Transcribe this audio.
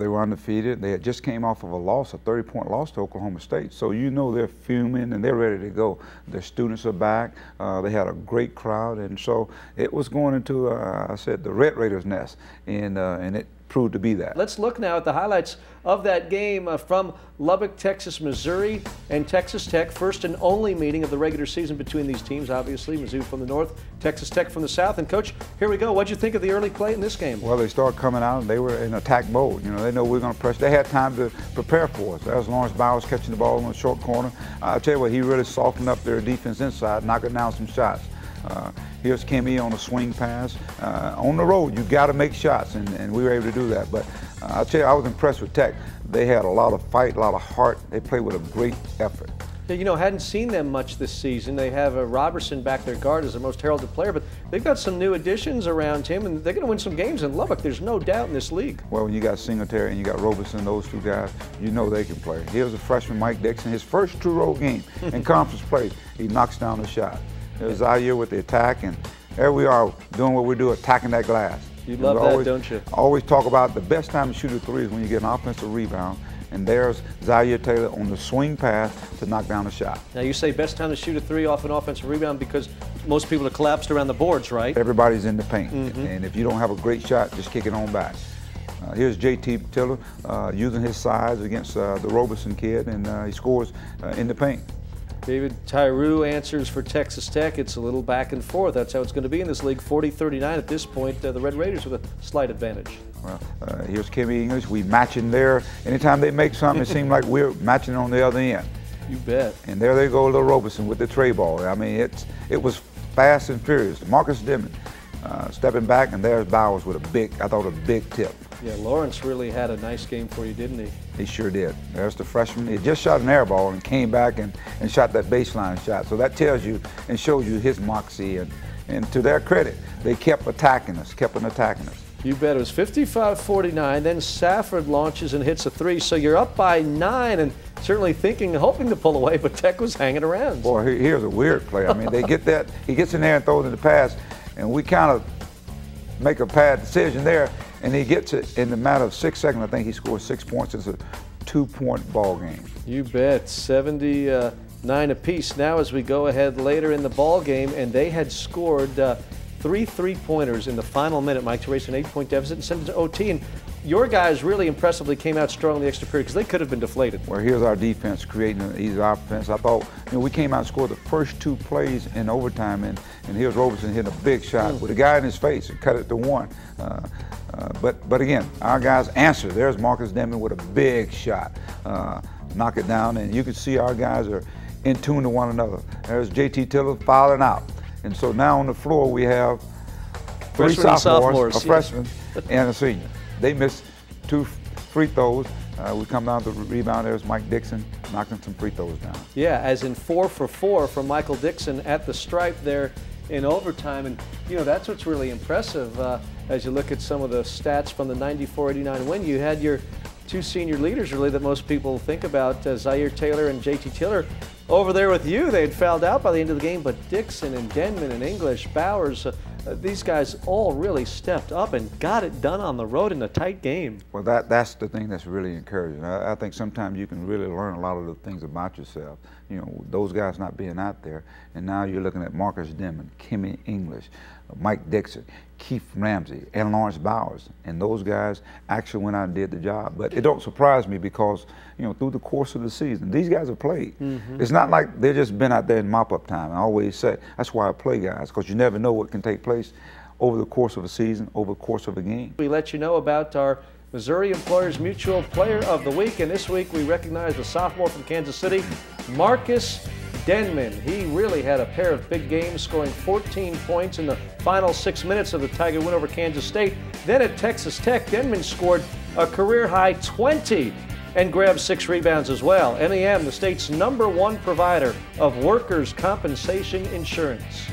They were undefeated. They had just came off of a loss, a 30-point loss to Oklahoma State. So you know they're fuming and they're ready to go. Their students are back. Uh, they had a great crowd, and so it was going into, uh, I said, the Red Raiders' nest, and uh, and it proved to be that. Let's look now at the highlights of that game uh, from Lubbock, Texas, Missouri, and Texas Tech. First and only meeting of the regular season between these teams, obviously. Mizzou from the north, Texas Tech from the south. And, Coach, here we go. What'd you think of the early play in this game? Well, they started coming out, and they were in attack mode. You know, they know we are going to press. They had time to prepare for us. That was Laurence Bowers catching the ball in the short corner. I'll tell you what, he really softened up their defense inside, knocking down some shots. Uh, here's Kimmy on a swing pass. Uh, on the road, you got to make shots, and, and, we were able to do that. But uh, I'll tell you, I was impressed with Tech. They had a lot of fight, a lot of heart. They played with a great effort. Yeah, you know, hadn't seen them much this season. They have a Roberson back their guard as their most heralded player, but they've got some new additions around him, and they're going to win some games in Lubbock. There's no doubt in this league. Well, when you got Singletary and you got Roberson, those two guys, you know they can play. Here's a freshman, Mike Dixon, his first true road game in conference play. He knocks down the shot. There's Zaire with the attack, and there we are doing what we do, attacking that glass. You love that, always, don't you? always talk about the best time to shoot a three is when you get an offensive rebound, and there's Zaire Taylor on the swing pass to knock down a shot. Now you say best time to shoot a three off an offensive rebound because most people are collapsed around the boards, right? Everybody's in the paint, mm -hmm. and if you don't have a great shot, just kick it on back. Uh, here's JT Tiller uh, using his size against uh, the Roberson kid, and uh, he scores uh, in the paint. David Tairu answers for Texas Tech. It's a little back and forth. That's how it's going to be in this league. 40-39 at this point. Uh, the Red Raiders with a slight advantage. Well, uh, here's Kimmy English. We matching there. Anytime they make something, it seems like we're matching on the other end. You bet. And there they go, little Roberson with the trey ball. I mean, it's it was fast and furious. Marcus Denmon uh, stepping back, and there's Bowers with a big, I thought, a big tip. Yeah, Laurence really had a nice game for you, didn't he? He sure did. There's the freshman. He just shot an air ball and came back and, and shot that baseline shot. So that tells you and shows you his moxie. And, and to their credit, they kept attacking us, kept on attacking us. You bet. It was 55-49. Then Safford launches and hits a three. So you're up by nine and certainly thinking, hoping to pull away, but Tech was hanging around. Boy, here's a weird play. I mean, they get that. He gets in there and throws in the pass, and we kind of make a bad decision there and he gets it in the matter of six seconds. I think he scores six points. It's a two-point ball game. You bet. 79 apiece. Now, as we go ahead later in the ball game, and they had scored uh, three three-pointers in the final minute, Mike, to raise an eight-point deficit and send it to OT. And your guys really impressively came out strong in the extra period because they could have been deflated. Well, here's our defense creating an easy offense. I thought, you know, we came out and scored the first two plays in overtime, and, and here's Roberson hitting a big shot mm. with a guy in his face and cut it to one. Uh, uh, but but again, our guys answer. There's Marcus Denmon with a big shot, uh, knock it down, and you can see our guys are in tune to one another. There's JT Tiller fouling out, and so now on the floor we have three sophomores, sophomores, a freshman, and a senior. They missed two free throws. Uh, we come down to the rebound. There's Mike Dixon knocking some free throws down. Yeah, as in four for four from Michael Dixon at the stripe there in overtime. And, you know, that's what's really impressive uh, as you look at some of the stats from the 94-89 win. You had your two senior leaders, really, that most people think about, uh, Zaire Taylor and JT Tiller, over there with you. They had fouled out by the end of the game, but Dixon and Denmon and English, Bowers, uh, uh, these guys all really stepped up and got it done on the road in a tight game. Well, that, that's the thing that's really encouraging. I, I, think sometimes you can really learn a lot of the things about yourself. You know, those guys not being out there, and now you're looking at Marcus Denmon, Kimmy English, Mike Dixon, Keith Ramsey, and Laurence Bowers, and those guys actually went out and did the job. But it don't surprise me because you know through the course of the season, these guys have played. Mm -hmm. It's not like they've just been out there in mop-up time. I always say that's why I play guys because you never know what can take place over the course of a season, over the course of a game. We let you know about our Missouri Employers Mutual Player of the Week, and this week we recognize the sophomore from Kansas City, Marcus Denmon. He really had a pair of big games, scoring 14 points in the final six minutes of the Tiger win over Kansas State. Then at Texas Tech, Denmon scored a career high 20 and grabbed six rebounds as well. MEM, the state's number one provider of workers' compensation insurance.